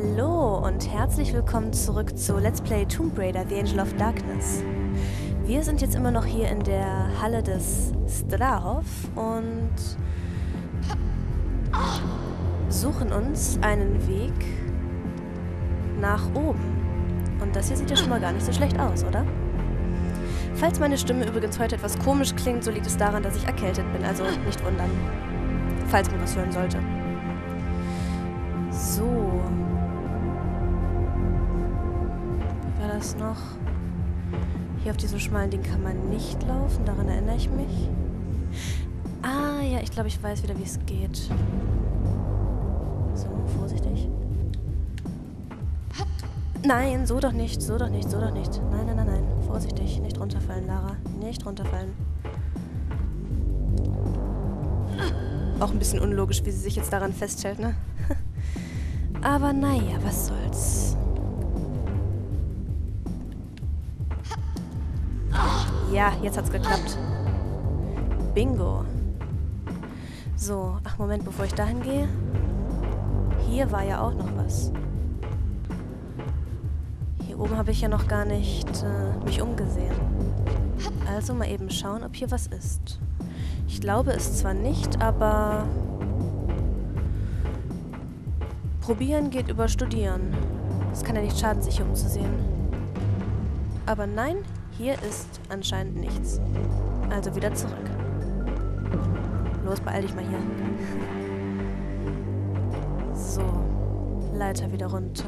Hallo und herzlich willkommen zurück zu Let's Play Tomb Raider The Angel of Darkness. Wir sind jetzt immer noch hier in der Halle des Strahov und suchen uns einen Weg nach oben. Und das hier sieht ja schon mal gar nicht so schlecht aus, oder? Falls meine Stimme übrigens heute etwas komisch klingt, so liegt es daran, dass ich erkältet bin, also nicht wundern, falls man was hören sollte. So. Das noch? Hier auf diesem schmalen Ding kann man nicht laufen, daran erinnere ich mich. Ah, ja, ich glaube, ich weiß wieder, wie es geht. So, vorsichtig. Nein, so doch nicht, so doch nicht, so doch nicht. Nein, nein, nein, nein. Vorsichtig, nicht runterfallen, Lara. Nicht runterfallen. Auch ein bisschen unlogisch, wie sie sich jetzt daran festhält, ne? Aber naja, was soll's. Ja, jetzt hat's geklappt. Bingo. So, ach Moment, bevor ich dahin gehe. Hier war ja auch noch was. Hier oben habe ich ja noch gar nicht äh, mich umgesehen. Also mal eben schauen, ob hier was ist. Ich glaube es zwar nicht, aber... Probieren geht über Studieren. Es kann ja nicht schaden, sich hier umzusehen. Aber nein, hier ist anscheinend nichts. Also wieder zurück. Los, beeil dich mal hier. So. Leiter wieder runter.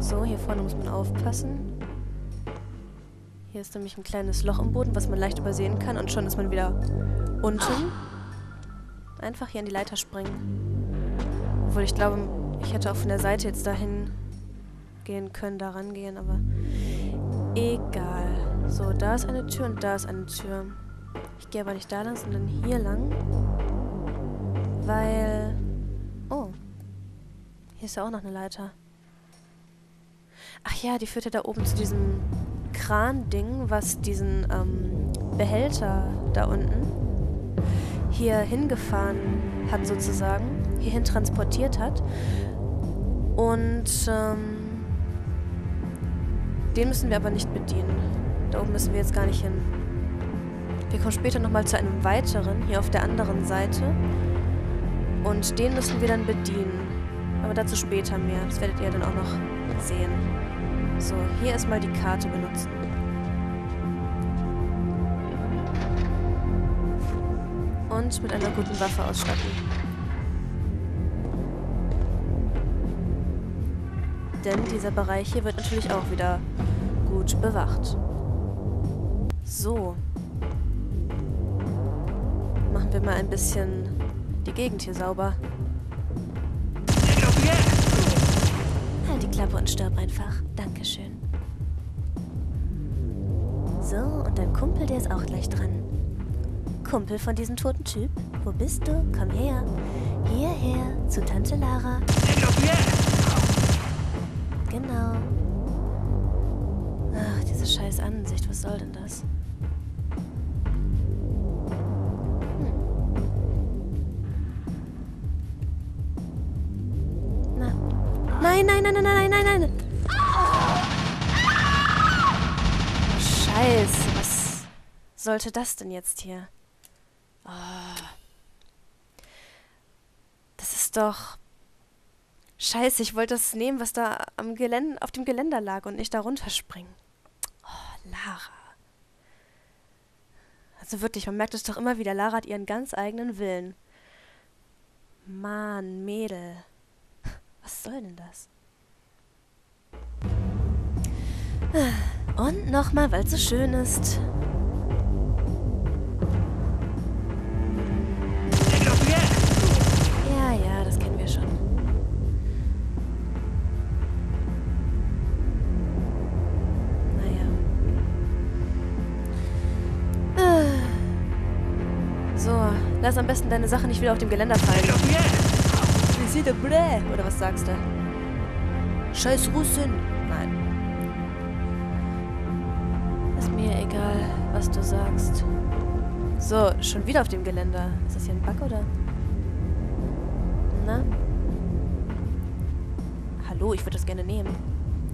So, hier vorne muss man aufpassen. Hier ist nämlich ein kleines Loch im Boden, was man leicht übersehen kann. Und schon ist man wieder unten. Einfach hier an die Leiter springen. Obwohl ich glaube, ich hätte auch von der Seite jetzt dahin gehen können, da rangehen, aber egal. So, da ist eine Tür und da ist eine Tür. Ich gehe aber nicht da lang, sondern hier lang. Weil... Oh. Hier ist ja auch noch eine Leiter. Ach ja, die führt ja da oben zu diesem Kran-Ding, was diesen ähm, Behälter da unten hier hingefahren hat sozusagen, hierhin transportiert hat. Und ähm, den müssen wir aber nicht bedienen. Da oben müssen wir jetzt gar nicht hin. Wir kommen später nochmal zu einem weiteren, hier auf der anderen Seite. Und den müssen wir dann bedienen. Aber dazu später mehr. Das werdet ihr dann auch noch sehen. So, hier erstmal die Karte benutzen. Und mit einer guten Waffe ausstatten. Denn dieser Bereich hier wird natürlich auch wieder gut bewacht. So. Machen wir mal ein bisschen die Gegend hier sauber. Halt die Klappe und stirb einfach. Dankeschön. So, und dein Kumpel, der ist auch gleich dran. Kumpel von diesem toten Typ? Wo bist du? Komm her. Hierher, zu Tante Lara. Genau. Ach, diese scheiß Ansicht, was soll denn das? Hm. Na. Nein, nein, nein, nein, nein, nein, nein, nein. Scheiße, was sollte das denn jetzt hier? Oh. Das ist doch... Scheiße, ich wollte das nehmen, was da am Geländer, auf dem Geländer lag und nicht da runterspringen. Oh, Lara. Also wirklich, man merkt es doch immer wieder, Lara hat ihren ganz eigenen Willen. Mann, Mädel. Was soll denn das? Und nochmal, weil es so schön ist. Besten deine Sache nicht wieder auf dem Geländer fallen. Oder was sagst du? Scheiß Russin. Nein. Ist mir egal. was du sagst. So, schon wieder auf dem Geländer. Ist das hier ein Bug, oder? Na? Hallo, ich würde das gerne nehmen.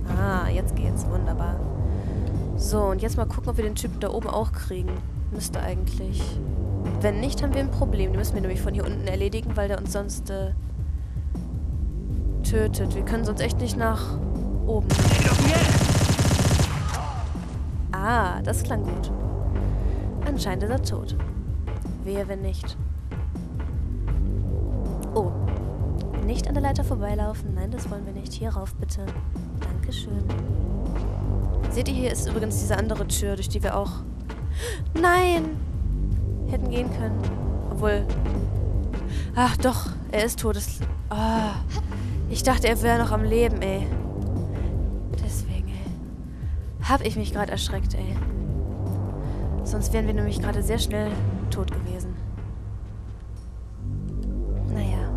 Ah, jetzt geht's. Wunderbar. So, und jetzt mal gucken, ob wir den Typen da oben auch kriegen. Müsste eigentlich. Wenn nicht, haben wir ein Problem. Den müssen wir nämlich von hier unten erledigen, weil der uns sonst äh, tötet. Wir können sonst echt nicht nach oben. Ah, das klang gut. Anscheinend ist er tot. Wehe, wenn nicht. Oh. Nicht an der Leiter vorbeilaufen. Nein, das wollen wir nicht. Hier rauf, bitte. Dankeschön. Seht ihr, hier ist übrigens diese andere Tür, durch die wir auch... Nein! Hätten gehen können. Obwohl... Ach, doch. Er ist tot. Oh. Ich dachte, er wäre noch am Leben, ey. Deswegen, ey. Hab ich mich gerade erschreckt, ey. Sonst wären wir nämlich gerade sehr schnell tot gewesen. Naja,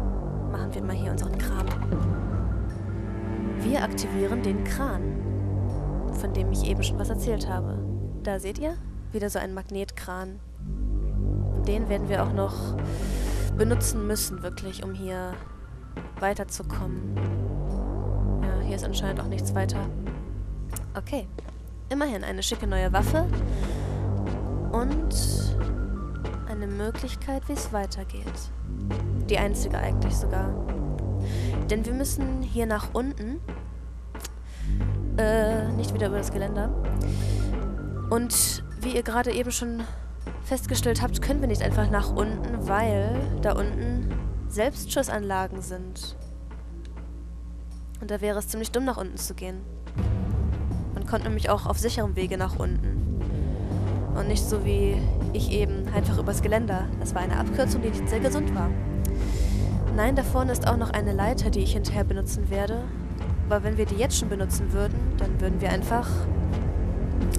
machen wir mal hier unseren Kram. Wir aktivieren den Kran, von dem ich eben schon was erzählt habe. Da seht ihr, wieder so ein Magnetkran. Den werden wir auch noch benutzen müssen, wirklich, um hier weiterzukommen. Ja, hier ist anscheinend auch nichts weiter. Okay. Immerhin eine schicke neue Waffe und eine Möglichkeit, wie es weitergeht. Die einzige eigentlich sogar. Denn wir müssen hier nach unten. Äh, nicht wieder über das Geländer. Und wie ihr gerade eben schon festgestellt habt, können wir nicht einfach nach unten, weil da unten Selbstschussanlagen sind. Und da wäre es ziemlich dumm, nach unten zu gehen. Man kommt nämlich auch auf sicherem Wege nach unten. Und nicht so wie ich eben, einfach übers Geländer. Das war eine Abkürzung, die nicht sehr gesund war. Nein, da vorne ist auch noch eine Leiter, die ich hinterher benutzen werde. Aber wenn wir die jetzt schon benutzen würden, dann würden wir einfach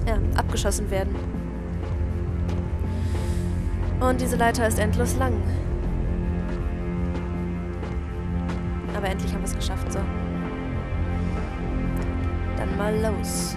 ja, abgeschossen werden. Und diese Leiter ist endlos lang. Aber endlich haben wir es geschafft, so. Dann mal los.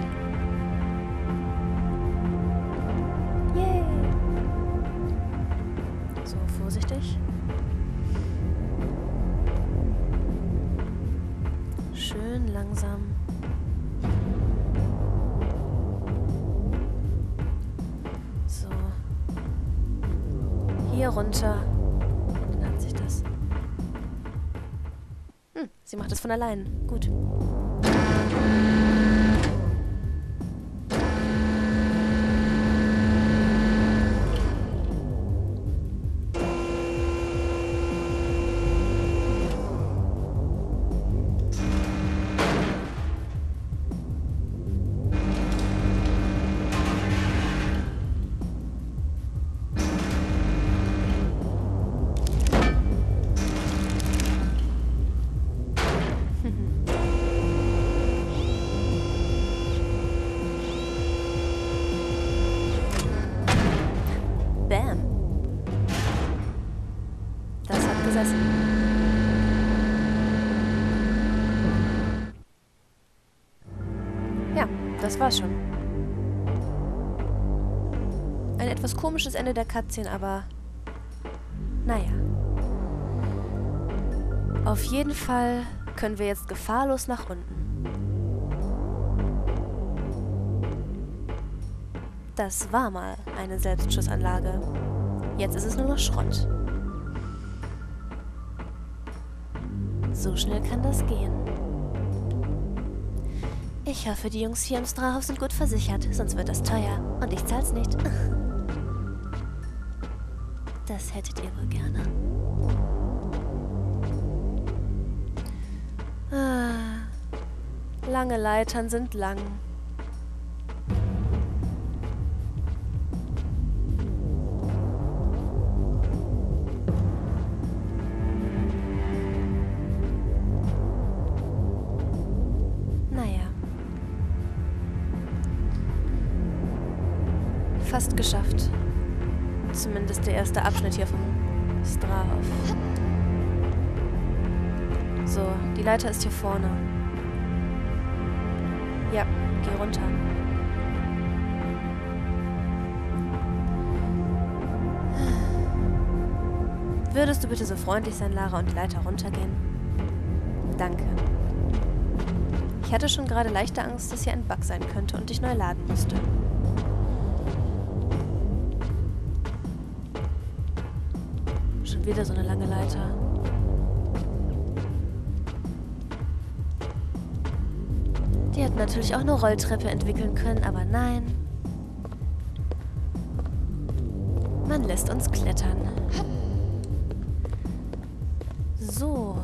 Runter. Sie macht es von allein. Gut. Gesessen. Ja, das war's schon. Ein etwas komisches Ende der Cutscene, aber... Naja. Auf jeden Fall können wir jetzt gefahrlos nach unten. Das war mal eine Selbstschussanlage. Jetzt ist es nur noch Schrott. So schnell kann das gehen. Ich hoffe, die Jungs hier im Strahof sind gut versichert, sonst wird das teuer. Und ich zahl's nicht. Das hättet ihr wohl gerne. Ah, lange Leitern sind lang. fast geschafft. Zumindest der erste Abschnitt hier von Strahov. So, die Leiter ist hier vorne. Ja, geh runter. Würdest du bitte so freundlich sein, Lara, und die Leiter runtergehen? Danke. Ich hatte schon gerade leichte Angst, dass hier ein Bug sein könnte und ich neu laden musste. Wieder so eine lange Leiter. Die hätten natürlich auch eine Rolltreppe entwickeln können, aber nein. Man lässt uns klettern. So.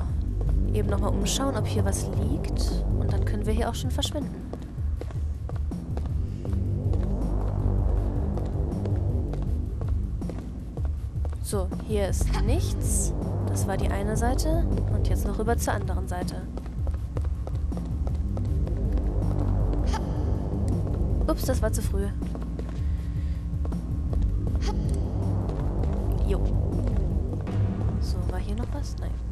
Eben nochmal umschauen, ob hier was liegt. Und dann können wir hier auch schon verschwinden. So, hier ist nichts. Das war die eine Seite. Und jetzt noch rüber zur anderen Seite. Ups, das war zu früh. Jo. So, war hier noch was? Nein.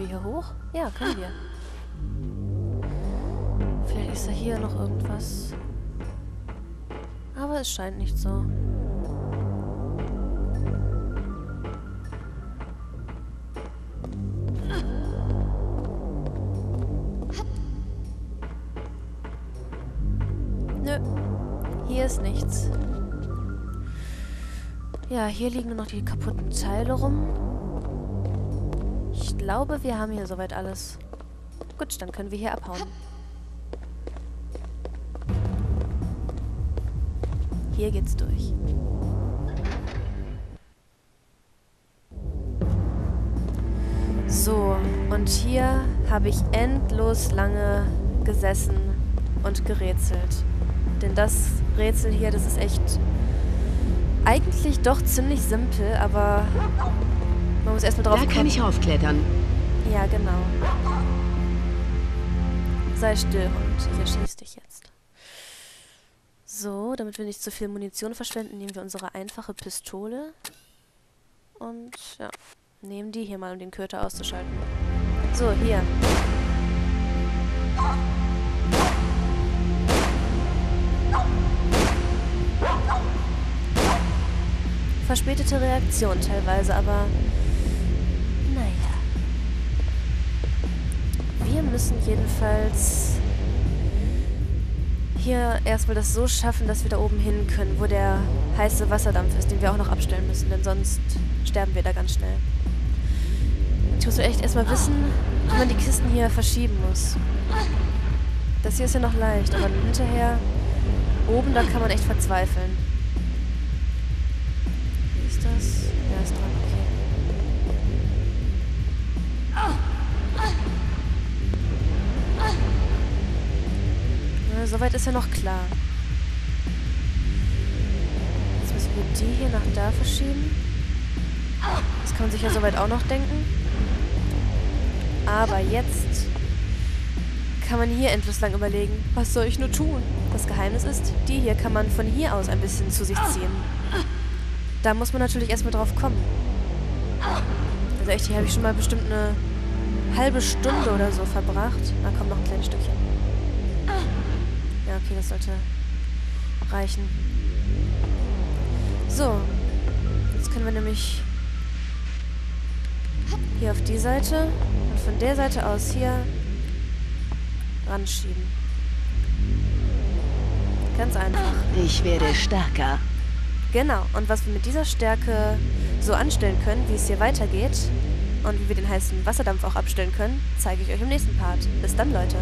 Wir hier hoch? Ja, können wir. Vielleicht ist da hier noch irgendwas. Aber es scheint nicht so. Nö. Hier ist nichts. Ja, hier liegen nur noch die kaputten Teile rum. Ich glaube, wir haben hier soweit alles. Gut, dann können wir hier abhauen. Hier geht's durch. So, und hier habe ich endlos lange gesessen und gerätselt. Denn das Rätsel hier, das ist echt eigentlich doch ziemlich simpel, aber man muss erstmal drauf Da kommen. kann ich raufklettern. Ja, genau. Sei still, Hund. Ich erschieß dich jetzt. So, damit wir nicht zu viel Munition verschwenden, nehmen wir unsere einfache Pistole. Und, ja, nehmen die hier mal, um den Köter auszuschalten. So, hier. Verspätete Reaktion teilweise, aber müssen jedenfalls hier erstmal das so schaffen, dass wir da oben hin können, wo der heiße Wasserdampf ist, den wir auch noch abstellen müssen, denn sonst sterben wir da ganz schnell. Ich muss echt erstmal wissen, wie man die Kisten hier verschieben muss. Das hier ist ja noch leicht, aber hinterher oben, da kann man echt verzweifeln. Wie ist das? Ja, ist dran, okay. Soweit ist ja noch klar. Jetzt müssen wir die hier nach da verschieben. Das kann man sich ja soweit auch noch denken. Aber jetzt kann man hier endlos lang überlegen, was soll ich nur tun? Das Geheimnis ist, die hier kann man von hier aus ein bisschen zu sich ziehen. Da muss man natürlich erstmal drauf kommen. Also echt, hier habe ich schon mal bestimmt eine halbe Stunde oder so verbracht. Na komm, noch ein kleines Stückchen. Okay, das sollte reichen. So. Jetzt können wir nämlich hier auf die Seite und von der Seite aus hier ranschieben. Ganz einfach. Ich werde stärker. Genau. Und was wir mit dieser Stärke so anstellen können, wie es hier weitergeht und wie wir den heißen Wasserdampf auch abstellen können, zeige ich euch im nächsten Part. Bis dann, Leute.